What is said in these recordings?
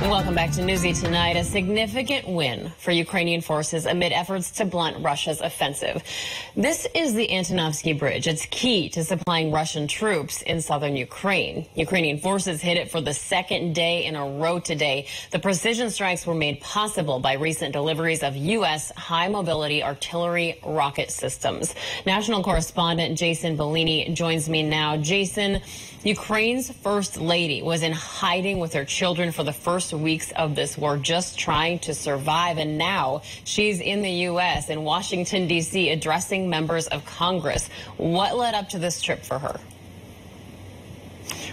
Welcome back to Newsy tonight. A significant win for Ukrainian forces amid efforts to blunt Russia's offensive. This is the Antonovsky Bridge. It's key to supplying Russian troops in southern Ukraine. Ukrainian forces hit it for the second day in a row today. The precision strikes were made possible by recent deliveries of U.S. high mobility artillery rocket systems. National correspondent Jason Bellini joins me now. Jason, Ukraine's first lady was in hiding with her children for the first weeks of this war, just trying to survive. And now she's in the U.S. in Washington, D.C., addressing members of Congress. What led up to this trip for her?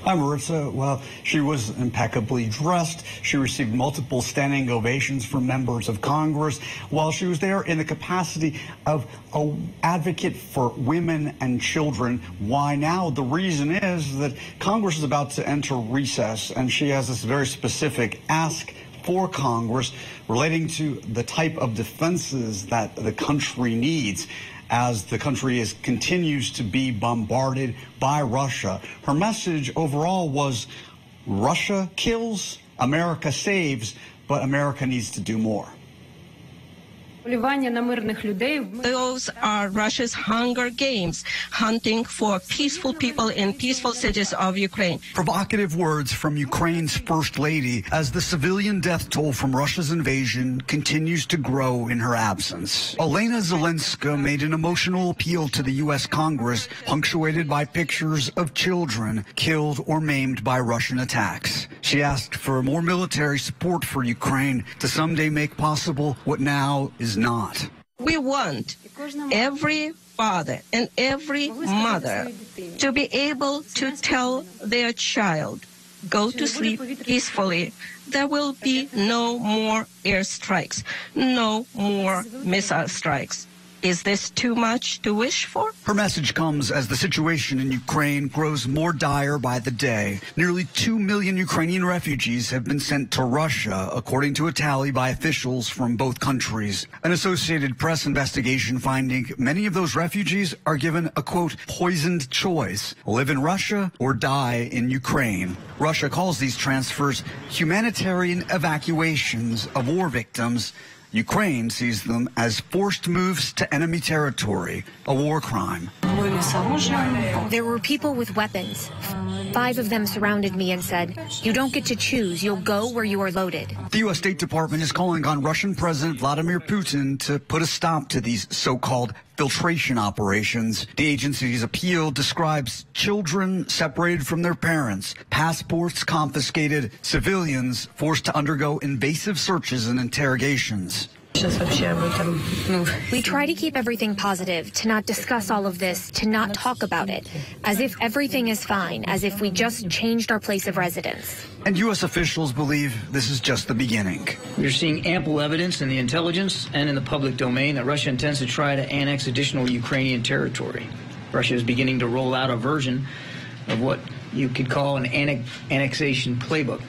Hi, Marissa. Well, she was impeccably dressed. She received multiple standing ovations from members of Congress while she was there in the capacity of an advocate for women and children. Why now? The reason is that Congress is about to enter recess, and she has this very specific ask for Congress relating to the type of defenses that the country needs as the country is continues to be bombarded by Russia. Her message overall was Russia kills, America saves, but America needs to do more. Those are Russia's hunger games, hunting for peaceful people in peaceful cities of Ukraine. Provocative words from Ukraine's first lady as the civilian death toll from Russia's invasion continues to grow in her absence. Olena Zelenska made an emotional appeal to the U.S. Congress, punctuated by pictures of children killed or maimed by Russian attacks. She asked for more military support for Ukraine to someday make possible what now is not. We want every father and every mother to be able to tell their child, go to sleep peacefully. There will be no more airstrikes, no more missile strikes. Is this too much to wish for? Her message comes as the situation in Ukraine grows more dire by the day. Nearly 2 million Ukrainian refugees have been sent to Russia, according to a tally by officials from both countries. An Associated Press investigation finding many of those refugees are given a quote, poisoned choice live in Russia or die in Ukraine. Russia calls these transfers humanitarian evacuations of war victims Ukraine sees them as forced moves to enemy territory, a war crime. There were people with weapons. Five of them surrounded me and said, You don't get to choose. You'll go where you are loaded. The U.S. State Department is calling on Russian President Vladimir Putin to put a stop to these so called filtration operations. The agency's appeal describes children separated from their parents, passports confiscated, civilians forced to undergo invasive searches and interrogations. We try to keep everything positive, to not discuss all of this, to not talk about it, as if everything is fine, as if we just changed our place of residence. And U.S. officials believe this is just the beginning. We're seeing ample evidence in the intelligence and in the public domain that Russia intends to try to annex additional Ukrainian territory. Russia is beginning to roll out a version of what you could call an annexation playbook.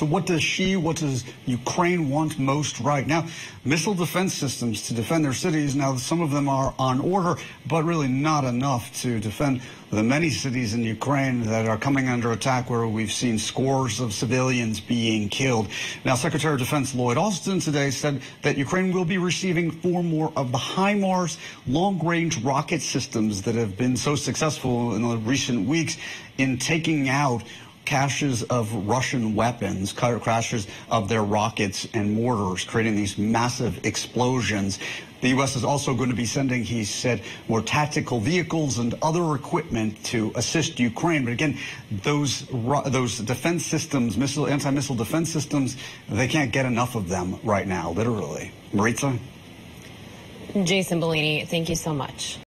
So what does she, what does Ukraine want most right now? Missile defense systems to defend their cities. Now, some of them are on order, but really not enough to defend the many cities in Ukraine that are coming under attack where we've seen scores of civilians being killed. Now, Secretary of Defense Lloyd Austin today said that Ukraine will be receiving four more of the HIMARS long-range rocket systems that have been so successful in the recent weeks in taking out caches of Russian weapons, crashes of their rockets and mortars, creating these massive explosions. The U.S. is also going to be sending, he said, more tactical vehicles and other equipment to assist Ukraine. But again, those those defense systems, missile anti-missile defense systems, they can't get enough of them right now, literally. Maritza? Jason Bellini, thank you so much.